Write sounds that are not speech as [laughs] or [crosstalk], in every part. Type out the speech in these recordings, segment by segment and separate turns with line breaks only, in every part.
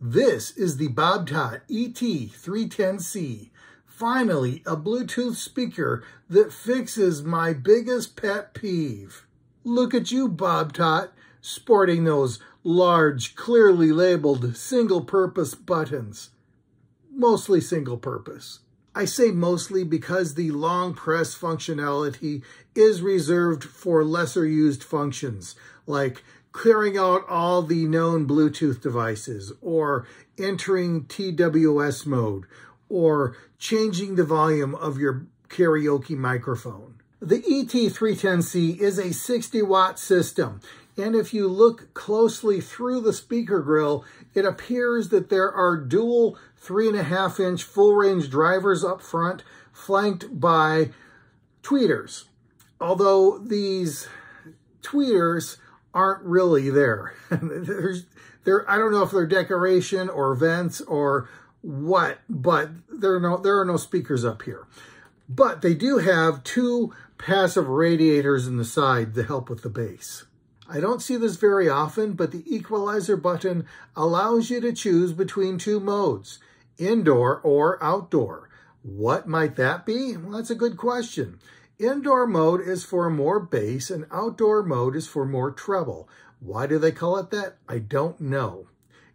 This is the Bobtot ET310C. Finally, a Bluetooth speaker that fixes my biggest pet peeve. Look at you, Bobtot, sporting those large, clearly labeled single-purpose buttons. Mostly single-purpose. I say mostly because the long press functionality is reserved for lesser used functions, like clearing out all the known Bluetooth devices, or entering TWS mode, or changing the volume of your karaoke microphone. The ET310C is a 60 watt system, and if you look closely through the speaker grill, it appears that there are dual three and a half inch full range drivers up front, flanked by tweeters. Although these tweeters aren't really there. [laughs] There's, there, I don't know if they're decoration or vents or what, but there are no, there are no speakers up here. But they do have two passive radiators in the side to help with the bass. I don't see this very often, but the equalizer button allows you to choose between two modes, indoor or outdoor. What might that be? Well, that's a good question. Indoor mode is for more bass and outdoor mode is for more treble. Why do they call it that? I don't know.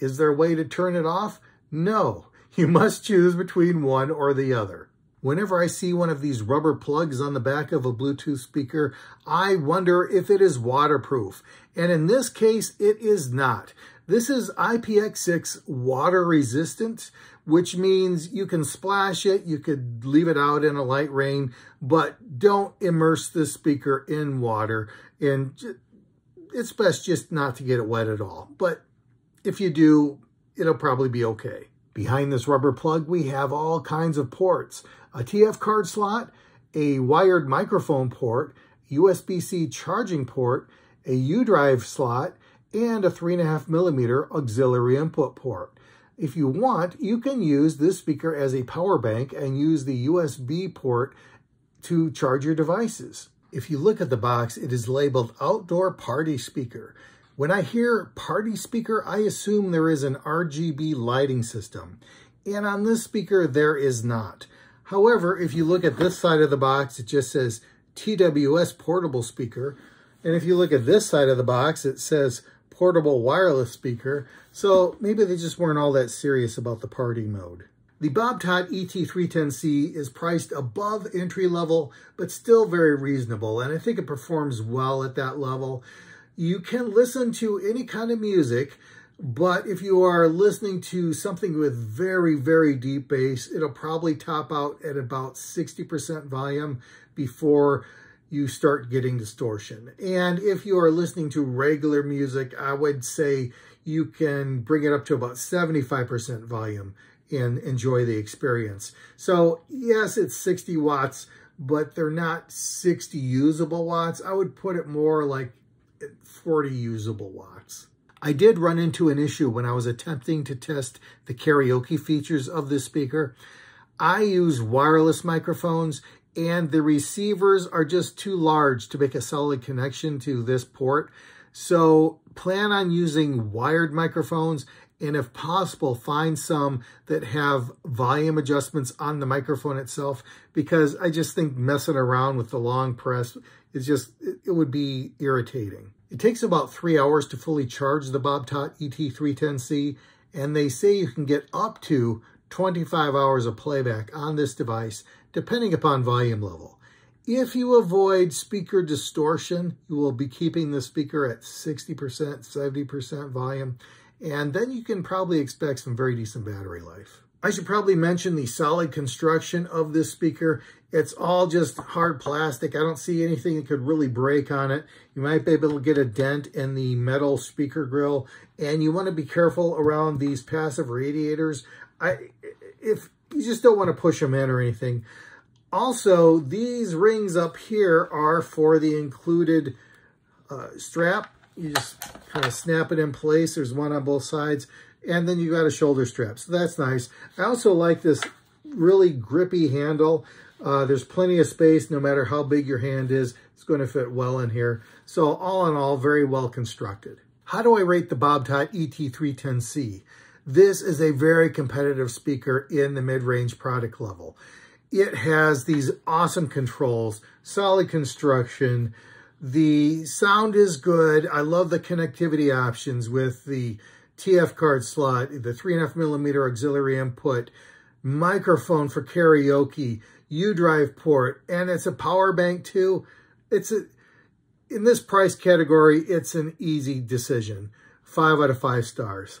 Is there a way to turn it off? No. [laughs] You must choose between one or the other. Whenever I see one of these rubber plugs on the back of a Bluetooth speaker, I wonder if it is waterproof. And in this case, it is not. This is IPX6 water resistant, which means you can splash it, you could leave it out in a light rain, but don't immerse the speaker in water. And it's best just not to get it wet at all. But if you do, it'll probably be okay. Behind this rubber plug, we have all kinds of ports. A TF card slot, a wired microphone port, USB-C charging port, a U-drive slot, and a 3.5 millimeter auxiliary input port. If you want, you can use this speaker as a power bank and use the USB port to charge your devices. If you look at the box, it is labeled Outdoor Party Speaker. When I hear party speaker, I assume there is an RGB lighting system. And on this speaker, there is not. However, if you look at this side of the box, it just says TWS portable speaker. And if you look at this side of the box, it says portable wireless speaker, so maybe they just weren't all that serious about the party mode. The Bobtot ET310C is priced above entry level, but still very reasonable, and I think it performs well at that level. You can listen to any kind of music, but if you are listening to something with very, very deep bass, it'll probably top out at about 60% volume before you start getting distortion. And if you are listening to regular music, I would say you can bring it up to about 75% volume and enjoy the experience. So yes, it's 60 watts, but they're not 60 usable watts. I would put it more like 40 usable watts. I did run into an issue when I was attempting to test the karaoke features of this speaker. I use wireless microphones and the receivers are just too large to make a solid connection to this port. So plan on using wired microphones and if possible, find some that have volume adjustments on the microphone itself because I just think messing around with the long press is just, it would be irritating. It takes about three hours to fully charge the Bobtot ET310C and they say you can get up to 25 hours of playback on this device depending upon volume level. If you avoid speaker distortion, you will be keeping the speaker at 60%, 70% volume, and then you can probably expect some very decent battery life. I should probably mention the solid construction of this speaker. It's all just hard plastic. I don't see anything that could really break on it. You might be able to get a dent in the metal speaker grill, and you want to be careful around these passive radiators. I, if you just don't want to push them in or anything. Also, these rings up here are for the included uh, strap. You just kind of snap it in place. There's one on both sides. And then you got a shoulder strap. So that's nice. I also like this really grippy handle. Uh, there's plenty of space no matter how big your hand is. It's going to fit well in here. So all in all, very well constructed. How do I rate the Bobtot ET310C? This is a very competitive speaker in the mid-range product level. It has these awesome controls, solid construction. The sound is good. I love the connectivity options with the TF card slot, the three and a half millimeter auxiliary input, microphone for karaoke, U-drive port, and it's a power bank too. It's a, in this price category, it's an easy decision. Five out of five stars.